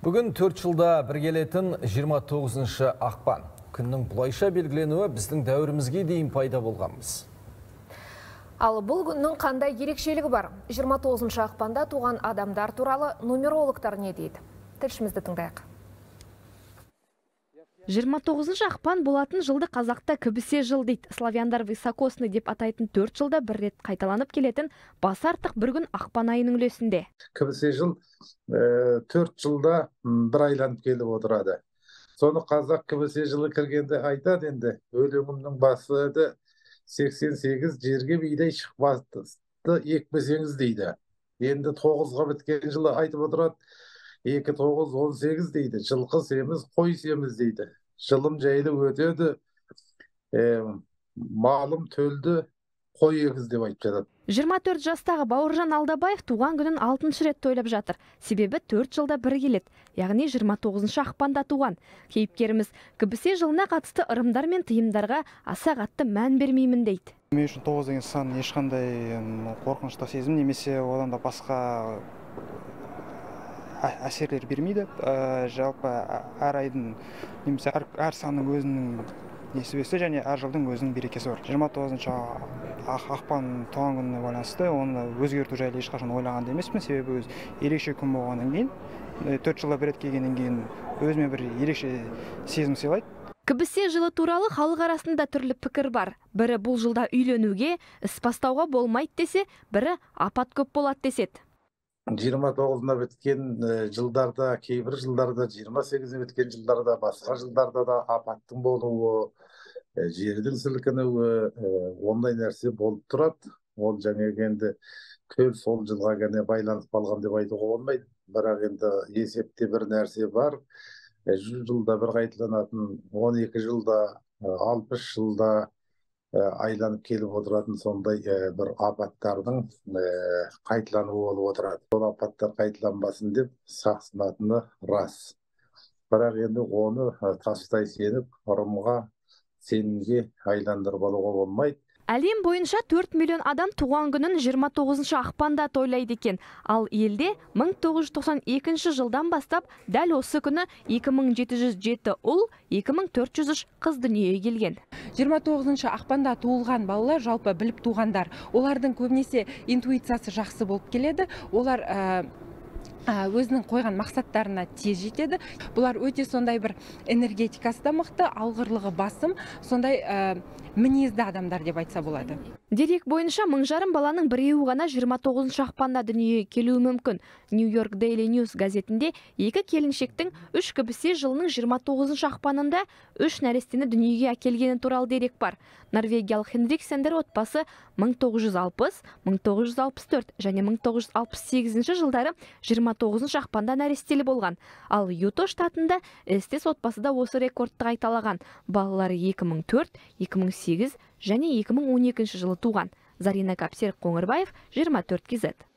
Бүгін төрт жылда бір келетін 29 ақпан. Күннің бұлайша белгіленуі біздің дәуірімізге дейін пайда болғанбыз. Ал бұл күннің қандай ерекшелігі бар? 29 ақпанда туған адамдар туралы нумерологтар не дейді? Тілшімізді тыңдайық. 29 ақпан болатын жылды қазақта кібісе жыл дейді. Славяндар високосный деп атайтын төрт жылда бір рет қайталанып келетін басы артық бір күн ақпан айының үлесінде. кібісе жыл төрт жылда бір айланып келіп отырады соны қазақ кібісе жылы кіргенде айтады енді өлеңімнің басы сексен сегіз жерге бидай шықпасты екпесеңіз дейді енді тоғызға біткен жылы айтып отырады екі тоғыз он сегіз дейді жылқы семіз қой семіз дейді жылым жайлы өтеді малым төлді қой егіз деп айтып жатады 24 жастағы бауыржан алдабаев туған күнін алтыншы рет тойлап жатыр. Себебі төрт жылда бір келеді. Яғни 29 ақпанда туған. Кейіпкеріміз кібісе жылына қатысты ырымдар мен тыйымдарға аса қатты мән бермеймін дейді. Мен үшін тоғыз деген сан ешқандай қорқынышты сезім немесе одан да басқа әсерлер бермейді. Жалпы әр айдың немесе әр санның өзінің несібесі және әр жылдың өзінің берекесі бар. Жиырма тоғызыншы ақпан туған күніне байланысты оны өзгерту жайлы ешқашан ойлаған да емеспін. Себебі өзі ерекше күн болғаннан кейін төрт жылда бір рет келгеннен кейін өзіме бір ерекше сезім сыйлайды. Кібісе жылы туралы халық арасында түрлі пікір бар. Бірі бұл жылда үйленуге іс бастауға болмайды десе бірі апат көп болады деседі. Жиырма тоғызына біткен жылдарда кейбір жылдарда жиырма сегізіне біткен жылдарда басқа жылдарда да апаттың болуы жердің сілкінуі ондай нәрсе болып тұрады. Ол жаңағы енді көл сол жылға ғана байланып қалған деп айтуға болмайды. Бірақ енді есепте бір нәрсе бар. Жүз жылда бір қайталанатын он екі жылда алпыс жылда айланып келіп отыратын сондай бір апаттардың қайталануы болып отырады. Сол апаттар қайталанбасын деп сақсынатыны рас. Бірақ енді оны тастай сеніп ырымға сенімге айландырып алуға болмайды. Әлем бойынша 4 миллион адам туған күнін 29 ақпанда тойлайды екен. Ал елде 1992 жылдан бастап дәл осы күні 2707 ұл 2403 қыз дүниеге келген. 29 ақпанда туылған балалар жалпы біліп туғандар. Олардың көбінесе интуициясы жақсы болып келеді. Олар өзінің қойған мақсаттарына тез жетеді. Бұлар өте сондай бір энергетикасы да мықты алғырлығы басым сондай мінезді адамдар деп айтса болады. Дерек бойынша мың жарым баланың біреуі ғана 29 ақпанда дүниеге келуі мүмкін. Нью йорк дейли ньюс газетінде екі келіншектің үш кібісе жылының 29 ақпанында үш нәрестені дүниеге әкелгені туралы дерек бар. Норвегиялық хенриксендер отбасы 1960 1964 және 1968 жылдары 29 ақпанда нәрестелі болған. Ал юто штатында эстес отбасы осы рекордты қайталаған. Балалары 2004 2008 және 2012 жылы туған. Зарина капсер қоңырбаев 24 кз.